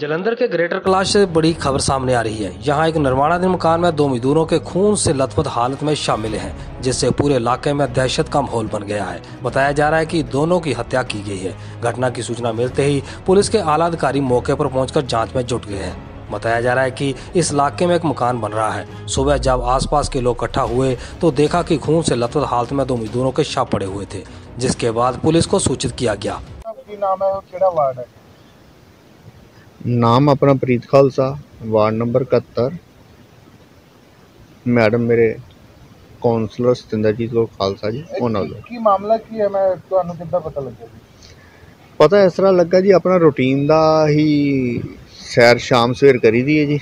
जलंधर के ग्रेटर कैलाश से बड़ी खबर सामने आ रही है। यहाँ एक निर्माणाधीन मकान में दो मजदूरों के खून से लथपथ हालत में शामिल हैं, जिससे पूरे इलाके में दहशत का माहौल बन गया है। बताया जा रहा है कि दोनों की हत्या की गई है। घटना की सूचना मिलते ही पुलिस के आला अधिकारी मौके पर पहुंचकर जाँच में जुट गए हैं। बताया जा रहा है कि इस इलाके में एक मकान बन रहा है। सुबह जब आसपास के लोग इकट्ठा हुए तो देखा कि खून से लथपथ हालत में दो मजदूरों के शव पड़े हुए थे, जिसके बाद पुलिस को सूचित किया गया। नाम है? ਨਾਮ ਆਪਣਾ Preet Khalsa ward number 71 madam ਮੇਰੇ ਕਾਉਂਸਲਰ ਸਤਿੰਦਰਜੀਤ ਕੌਰ ਖਾਲਸਾ ਜੀ ਉਹਨਾਂ ਦਾ ਕੀ ਮਾਮਲਾ ਕੀ ਹੈ? ਮੈਂ ਤੁਹਾਨੂੰ ਕਿੱਦਾਂ ਪਤਾ ਲੱਗਿਆ ਜੀ? ਪਤਾ ਇਸ ਤਰ੍ਹਾਂ ਲੱਗਾ ਜੀ ਆਪਣਾ ਰੂਟੀਨ ਦਾ ਹੀ ਸੈਰ ਸ਼ਾਮ ਸਵੇਰ ਕਰੀਦੀ ਹੈ ਜੀ।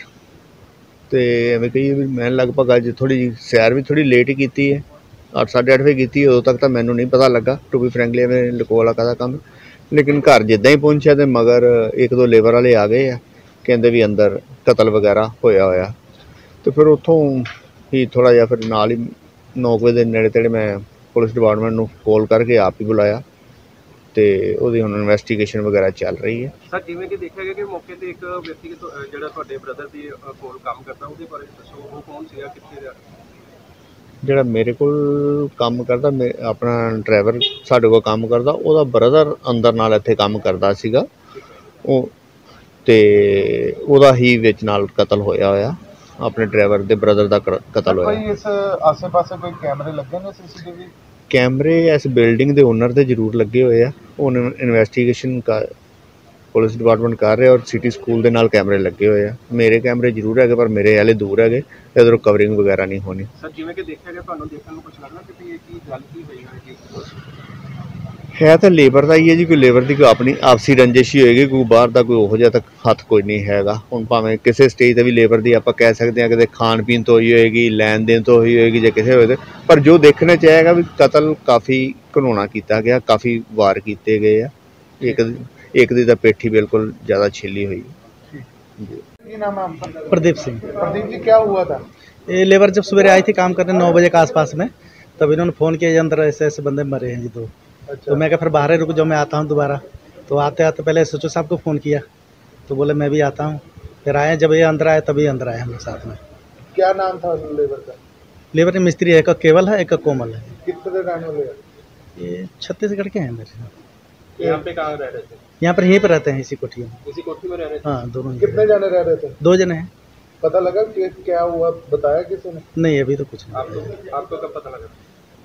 ਤੇ ਐਵੇਂ ਕਹੀਏ ਵੀ ਮੈਂ ਲਗਭਗ ਅੱਜ ਥੋੜੀ ਜੀ ਸੈਰ ਵੀ ਥੋੜੀ ਲੇਟ ਹੀ। ਕੀਤੀ ਹੈ 8:30 ਵਜੇ ਕੀਤੀ ਉਦੋਂ ਤੱਕ ਤਾਂ ਮੈਨੂੰ ਨਹੀਂ ਪਤਾ ਲੱਗਾ ਟੂ ਬੀ ਫਰੈਂਕਲੀ ਐਵੇਂ ਲਕੋਲਾ ਕਾਹਦਾ ਕੰਮ ਲੇਕਿਨ ਘਰ ਜਿੱਦਾਂ ਹੀ ਪਹੁੰਚਿਆ ਤੇ ਮਗਰ ਇੱਕ ਦੋ ਲੇਬਰ ਵਾਲੇ ਆ ਗਏ ਆ, ਕਹਿੰਦੇ ਵੀ ਅੰਦਰ ਕਤਲ ਵਗੈਰਾ ਹੋਇਆ ਹੋਇਆ। ਤੇ ਫਿਰ ਉੱਥੋਂ ਹੀ ਥੋੜਾ ਜਿਹਾ ਫਿਰ ਨਾਲ ਹੀ 9 ਵਜੇ ਦੇ ਨੇੜੇ ਤੇੜੇ ਮੈਂ ਪੁਲਿਸ ਡਿਪਾਰਟਮੈਂਟ ਨੂੰ ਕਾਲ ਕਰਕੇ ਆਪ ਹੀ ਬੁਲਾਇਆ ਤੇ ਉਹਦੀ ਹੁਣ ਇਨਵੈਸਟੀਗੇਸ਼ਨ ਵਗੈਰਾ ਚੱਲ ਰਹੀ ਹੈ। ਸਰ, ਜਿਵੇਂ ਕਿ ਦੇਖਿਆ ਗਿਆ ਕਿ ਮੌਕੇ ਤੇ ਇੱਕ ਵਿਅਕਤੀ, ਜਿਹੜਾ ਤੁਹਾਡੇ ਬ੍ਰਦਰ ਦੀ ਕੋਲ ਕੰਮ ਕਰਦਾ, ਉਹਦੇ ਬਾਰੇ ਦੱਸੋ, ਉਹ ਕੌਣ ਸੀਗਾ, ਕਿੱਥੇ ਦਾ ਜਿਹੜਾ ਮੇਰੇ ਕੋਲ ਕੰਮ ਕਰਦਾ ਆਪਣਾ ਡਰਾਈਵਰ ਸਾਡੇ ਕੋਲ ਕੰਮ ਕਰਦਾ ਉਹਦਾ ਬ੍ਰਦਰ ਅੰਦਰ ਨਾਲ ਇੱਥੇ ਕੰਮ ਕਰਦਾ ਸੀਗਾ। ਉਹ ਤੇ ਉਹਦਾ ਹੀ ਵਿੱਚ ਨਾਲ ਕਤਲ ਹੋਇਆ ਹੋਇਆ। ਆਪਣੇ ਡਰਾਈਵਰ ਦੇ ਬ੍ਰਦਰ ਦਾ ਕਤਲ ਹੋਇਆ। ਕੋਈ ਇਸ ਆਸੇ-ਪਾਸੇ ਕੋਈ ਕੈਮਰੇ ਲੱਗੇ ਨੇ ਸੀਸੀਟੀਵੀ? ਕੈਮਰੇ ਇਸ ਬਿਲਡਿੰਗ ਦੇ ਓਨਰ ਦੇ ਜ਼ਰੂਰ ਲੱਗੇ ਹੋਏ ਆ। ਉਹ ਇਨਵੈਸਟੀਗੇਸ਼ਨ ਕਰ ਪੁਲਿਸ ਡਿਪਾਰਟਮੈਂਟ ਕਰ ਰਿਹਾ ਔਰ ਸਿਟੀ ਸਕੂਲ ਦੇ ਨਾਲ ਕੈਮਰੇ ਲੱਗੇ ਹੋਏ ਆ। ਮੇਰੇ ਕੈਮਰੇ ਜ਼ਰੂਰ ਹੈਗੇ ਪਰ ਮੇਰੇ ਵਾਲੇ ਦੂਰ ਹੈਗੇ ਇਧਰੋਂ ਕਵਰਿੰਗ ਵਗੈਰਾ ਨਹੀਂ ਹੋਣੀ। ਸਰ ਜਿਵੇਂ ਕਿ ਦੇਖਿਆ ਗਿਆ ਤੁਹਾਨੂੰ ਦੇਖਣ ਨੂੰ ਕੁਝ ਲੱਗਦਾ ਕਿ ਵੀ ਇਹ ਕੀ ਗੱਲ ਕੀ ਹੋਈ ਹੋਏਗੀ ਹੈ ਤਾਂ ਲੇਬਰ ਦਾ ਹੀ ਹੈ ਜੀ ਕੋਈ ਲੇਬਰ ਦੀ ਕੋਈ ਆਪਣੀ ਆਪਸੀ ਰੰਜਿਸ਼ ਹੀ ਹੋਏਗੀ ਕੋਈ ਬਾਹਰ ਦਾ ਕੋਈ ਉਹੋ ਜਿਹਾ ਤਾਂ ਹੱਥ ਕੋਈ ਨਹੀਂ ਹੈਗਾ। ਹੁਣ ਭਾਵੇਂ ਕਿਸੇ ਸਟੇਜ ਤੇ ਵੀ ਲੇਬਰ ਦੀ ਆਪਾਂ ਕਹਿ ਸਕਦੇ ਹਾਂ ਕਿਤੇ ਖਾਣ ਪੀਣ ਤੋਂ ਹੋਈ ਹੋਏਗੀ ਲੈਣ ਦੇਣ ਤੋਂ ਹੋਈ ਹੋਏਗੀ ਜਾਂ ਕਿਸੇ ਹੋਏ ਤੇ ਪਰ ਜੋ ਦੇਖਣੇ ਚ ਆਏਗਾ ਵੀ ਕਤਲ ਕਾਫੀ ਘਨੋਣਾ ਕੀਤਾ ਗਿਆ ਕਾਫੀ ਵਾਰ ਕੀਤੇ ਗਏ ਆ। ਇੱਕ ਇੱਕ ਦੀ ਤਾਂ ਪੇਠੀ ਬਿਲਕੁਲ ਜ਼ਿਆਦਾ ਛਿੱਲੀ ਹੋਈ ਕੀ ਨਾਮ ਹੈ आपका प्रदीप सिंह प्रदीप जी क्या हुआ था ये लेबर जब सवेरे आई थी काम करने नौ बजे के आसपास में तब इन्होंने फ़ोन किया ये अंदर ऐसे ऐसे बंदे मरे हैं जी दो अच्छा तो मैं क्या फिर बाहर ही रुक जाओ मैं आता हूँ दोबारा तो आते आते पहले सचो साहब को फ़ोन किया तो बोले मैं भी आता हूँ फिर आए जब ये अंदर आए तभी अंदर आए हम लोग साथ में क्या नाम था लेबर का लेबर में मिस्त्री है एक का केवल है एक का कोमल है कितने के रहने वाले हैं? ये छत्तीसगढ़ के हैं मेरे यहाँ पे कहाँ रह रहे थे? यहाँ पर यहीं पर रहते हैं इसी कोठी में। इसी कोठी में रह रहे थे? हाँ दोनों कितने जाने। रह रहे थे? दो जने हैं। पता लगा कि क्या हुआ? बताया किसी ने? नहीं अभी तो कुछ नहीं। आपको आपको कब पता लगा?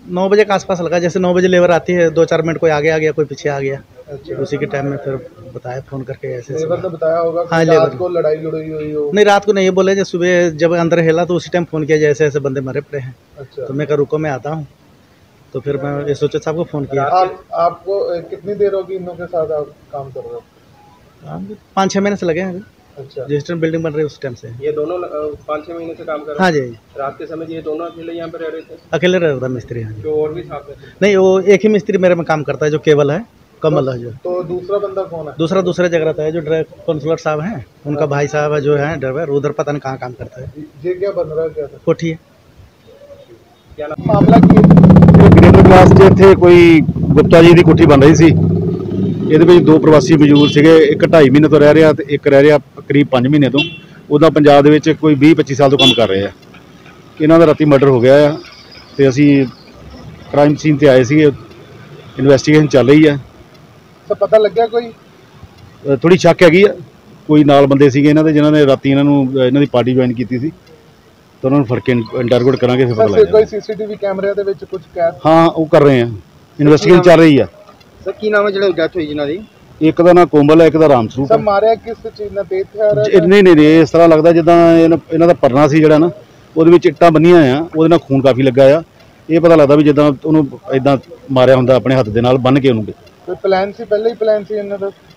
नौ बजे के आसपास लगा जैसे नौ बजे लेबर आती है दो चार मिनट कोई आगे आ गया कोई पीछे आ गया। अच्छा। उसी के टाइम में फिर बताया फ़ोन करके ऐसे लेबर ने बताया होगा हाँ, लेबर। रात को लड़ाई लड़ाई हुई हो। नहीं रात को नहीं बोले जब सुबह जब अंदर हेला तो उसी टाइम फ़ोन किया जैसे ऐसे बंदे मरे पड़े हैं। अच्छा। तो मैं कहा रुको मैं आता हूँ। तो फिर मैं ये सोचे साहब को फ़ोन किया। आप आपको कितनी देर होगी इन लोगों के साथ आप काम कर रहे हो? हाँ, पाँच छः महीने से लगे हैं अभी। अच्छा। जिस टाइम बिल्डिंग बन रही है उस टाइम से। ये दोनों पाँच छह महीने से काम कर रहे हाँ? जी रात के समय ये दोनों अकेले यहाँ पे रह रहे थे? अकेले रह रहा मिस्त्री हाँ जी। जो और भी साथ में नहीं वो एक ही मिस्त्री मेरे में काम करता है जो केवल है कमल है जो। तो दूसरा बंदा कौन है? दूसरा दूसरे जगह रहता है जो ड्राइवर काउंसलर साहब हैं उनका भाई साहब है जो है ड्राइवर उधर पता नहीं कहाँ काम करता है। ये क्या बन रहा है क्या? कोठी है। क्या नाम? मामला ਇੱਥੇ ਗ੍ਰੇਟਰ ਕਲਾਸ 'ਚ ਇੱਥੇ ਕੋਈ ਗੁਪਤਾ ਜੀ ਦੀ ਕੋਠੀ ਬਣ ਰਹੀ ਸੀ। ਇਹਦੇ ਵਿੱਚ ਦੋ ਪ੍ਰਵਾਸੀ ਮਜ਼ਦੂਰ ਸੀਗੇ ਇੱਕ 2.5 ਮਹੀਨੇ ਤੋਂ ਰਹਿ ਰਿਹਾ ਤੇ ਇੱਕ ਰਹਿ ਰਿਹਾ ਕਰੀਬ 5 ਮਹੀਨੇ ਤੋਂ। ਉਹਦਾ ਪੰਜਾਬ ਦੇ ਵਿੱਚ ਕੋਈ 20-25 ਸਾਲ ਤੋਂ ਕੰਮ ਕਰ ਰਿਹਾ ਇਹਨਾਂ ਦਾ ਰਾਤੀ ਮਰਡਰ ਹੋ ਗਿਆ ਆ ਤੇ ਅਸੀਂ ਕ੍ਰਾਈਮ ਸੀਨ ਤੇ ਆਏ ਸੀਗੇ। ਇਨਵੈਸਟੀਗੇਸ਼ਨ ਚੱਲ ਰਹੀ ਆ। ਤਾਂ ਪਤਾ ਲੱਗਿਆ ਕੋਈ? ਥੋੜੀ ਸ਼ੱਕ ਹੈਗੀ ਆ। ਕੋਈ ਨਾਲ ਬੰਦੇ ਸੀਗੇ ਇਹਨਾਂ ਦੇ ਜਿਨ੍ਹਾਂ ਨੇ ਰਾਤੀ ਇਹਨਾਂ ਨੂੰ ਇਹਨਾਂ ਦੀ ਪਾਰਟੀ ਜੁਆਇਨ ਕੀਤੀ ਸੀ। ਤਾਂ ਉਹਨਾਂ ਨੂੰ ਫੜ ਕੇ ਇੰਟਰੋਗੇਟ ਕਰਾਂਗੇ ਫਿਰ ਪਤਾ ਲੱਗੇਗਾ ਕੋਈ ਸੀਸੀਟੀਵੀ ਕੈਮਰਿਆਂ ਦੇ ਵਿੱਚ ਕੁਝ ਕੈਦ ਹਾਂ ਉਹ ਕਰ ਰਹੇ ਆ। ਇਨਵੈਸਟੀਗੇਸ਼ਨ ਚੱਲ ਰਹੀ ਆ। ਸਰ ਕੀ ਨਾਮ ਹੈ ਜਿਹੜਾ ਡੈਥ ਹੋਈ ਜਿਨ੍ਹਾਂ ਦੀ? ਇੱਕ ਦਾ ਨਾਂ ਕੋਮਲ ਹੈ ਇੱਕ ਦਾ ਰਾਮ ਸਰੂਪ ਸਰ ਮਾਰਿਆ ਕਿਸ ਚੀਜ਼ ਨਾਲ? ਬੇਥਿਆਰ ਨਹੀਂ ਨਹੀਂ ਨਹੀਂ, ਇਸ ਤਰ੍ਹਾਂ ਲੱਗਦਾ ਜਿੱਦਾਂ ਇਹਨਾਂ- ਦਾ ਪਰਨਾ ਸੀ ਜਿਹੜਾ ਨਾ ਉਹਦੇ ਵਿੱਚ ਇੱਟਾਂ ਬੰਨੀਆਂ ਆ ਉਹਦੇ ਨਾਲ ਖੂਨ ਕਾਫੀ ਲੱਗਾ ਆ। ਇਹ ਪਤਾ ਲੱਗਦਾ ਵੀ ਜਿੱਦਾਂ ਉਹਨੂੰ ਇਦਾਂ ਮਾਰਿਆ ਹੁੰਦਾ ਆਪਣੇ ਹੱਥ ਦੇ ਨਾਲ ਬੰਨ ਕੇ ਉਹਨੂੰ। ਕੋਈ ਪਲਾਨ ਸੀ? ਪਹਿਲਾਂ ਹੀ ਪਲਾਨ ਸੀ ਇਹਨਾਂ ਦਾ?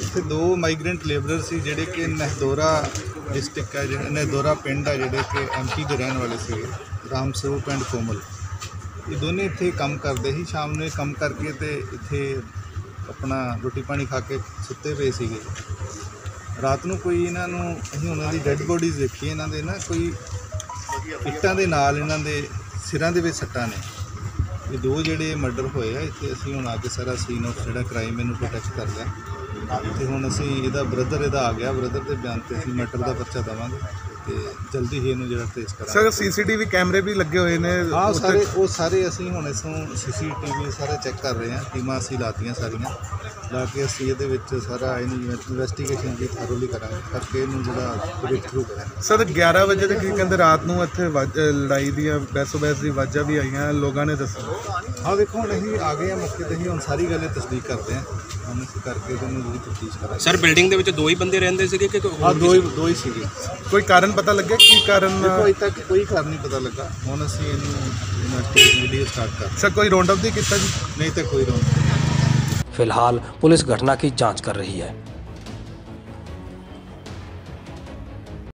ਇੱਥੇ ਦੋ ਮਾਈਗ੍ਰੈਂਟ ਲੇਬਰਰ ਸੀ, ਜਿਹੜੇ ਕਿ ਨਹਿਦੋਰਾ ਡਿਸਟ੍ਰਿਕਟ ਹੈ, ਜਿਹੜਾ ਨਹਿਦੋਰਾ ਪਿੰਡ ਹੈ, ਜਿਹੜੇ ਕਿ ਐਮਪੀ ਦੇ ਰਹਿਣ ਵਾਲੇ ਸੀ ਰਾਮ ਸਰੂਪ ਐਂਡ ਕੋਮਲ। ਇਹ ਦੋਨੇ ਇੱਥੇ ਕੰਮ ਕਰਦੇ ਸੀ, ਸ਼ਾਮ ਨੂੰ ਇਹ ਕੰਮ ਕਰਕੇ ਤੇ ਇੱਥੇ ਆਪਣਾ ਰੋਟੀ ਪਾਣੀ ਖਾ ਕੇ ਸੁੱਤੇ ਪਏ ਸੀਗੇ। ਰਾਤ ਨੂੰ ਕੋਈ ਇਹਨਾਂ ਨੂੰ, ਅਸੀਂ ਉਹਨਾਂ ਦੀ ਡੈੱਡ ਬੋਡੀਜ਼ ਦੇਖੀ ਇਹਨਾਂ ਦੇ ਨਾ ਕੋਈ ਇੱਟਾਂ ਦੇ ਨਾਲ ਇਹਨਾਂ ਦੇ ਸਿਰਾਂ ਦੇ ਵਿੱਚ ਸੱਟਾਂ ਨੇ। ਇਹ ਦੋ ਜਿਹੜੇ ਮਰਡਰ ਹੋਏ ਆ, ਇੱਥੇ ਅਸੀਂ ਹੁਣ ਆ ਕੇ ਸਾਰਾ ਸੀਨ ਆਫ ਜਿਹੜਾ ਕ੍ਰਾਈਮ ਇਹਨੂੰ ਪ੍ਰੋਟੈਕਟ ਕਰ ਲਿਆ। ਤੇ ਹੁਣ ਅਸੀਂ ਇਹਦਾ ਬ੍ਰਦਰ ਇਹਦਾ ਆ ਗਿਆ ਬ੍ਰਦਰ ਦੇ ਬਿਆਨ ਤੇ ਅਸੀਂ ਮਰਡਰ ਦਾ ਪਰਚਾ ਦੇਵਾਂਗੇ। ਤੇ ਜਲਦੀ ਹੀ ਇਹਨੂੰ ਜਿਹੜਾ ਟ੍ਰੇਸ ਕਰਾਂਗੇ। ਸਰ ਸੀਸੀਟੀਵੀ ਕੈਮਰੇ ਵੀ ਲੱਗੇ ਹੋਏ ਨੇ ਹਾਂ ਸਾਰੇ ਉਹ ਸਾਰੇ ਅਸੀਂ ਹੁਣ ਇਸੋਂ ਸੀਸੀਟੀਵੀ ਸਾਰੇ ਚੈੱਕ ਕਰ ਰਹੇ ਹਾਂ। ਟੀਮਾਂ ਅਸੀਂ ਲਾਤੀਆਂ ਸਾਰੀਆਂ। ਲਾ ਕੇ ਅਸੀਂ ਇਹਦੇ ਵਿੱਚ ਸਾਰਾ ਇਹਨੂੰ ਇਨਵੈਸਟੀਗੇਸ਼ਨ ਦੀ ਥਰੋਲੀ ਕਰਾਂਗੇ ਕਰਕੇ ਇਹਨੂੰ ਜਿਹੜਾ ਬ੍ਰੇਕ ਥਰੂ ਕਰਾਂਗੇ। ਸਰ 11 ਵਜੇ ਦੇ ਕੀ ਕਹਿੰਦੇ ਰਾਤ ਨੂੰ ਇੱਥੇ ਲੜਾਈ ਦੀਆਂ ਬੈਸੋ ਬੈਸ ਦੀ ਵਾਜਾਂ ਵੀ ਆਈਆਂ ਲੋਕਾਂ ਨੇ ਦੱਸਿਆ। ਹਾਂ ਦੇਖੋ ਹੁਣ ਅਸੀਂ ਆ ਗਏ ਆ ਮੌਕੇ ਤੇ ਅਸੀਂ ਹੁਣ ਸਾਰੀ ਗੱਲ ਤਸਦੀਕ ਕਰਦੇ ਹਾਂ। ਹੁਣ ਕਰਕੇ ਇਹਨੂੰ ਜਿਹੜੀ ਤਫਤੀਸ਼ ਕਰਾਂਗੇ। ਸਰ ਬਿਲਡਿੰਗ ਦੇ ਵਿੱਚ ਦੋ ਹੀ ਬੰਦੇ ਰਹਿੰਦੇ ਸੀਗੇ ਕਿ ਹਾਂ ਦੋ ਹੀ ਦੋ ਹੀ ਸੀਗੇ। ਕੋਈ ਕਾਰਨ ਪਤਾ ਲੱਗਿਆ ਕੀ ਕਾਰਨ ਦੇਖੋ ਅਜੇ ਤੱਕ ਕੋਈ ਕਾਰਨ ਨਹੀਂ ਪਤਾ ਲੱਗਾ ਹੁਣ ਅਸੀਂ ਇਹਨੂੰ ਇਨਵੈਸਟੀਗੇਸ਼ਨ ਵੀਡੀਓ ਸਟਾਰਟ ਕਰ ਸਰ ਕੋਈ ਰੌਂਡ ਅਪ ਦੀ ਕੀਤਾ ਜੀ ਨਹੀਂ ਤਾਂ ਕੋਈ ਰੋਣ फिलहाल पुलिस घटना की जांच कर रही है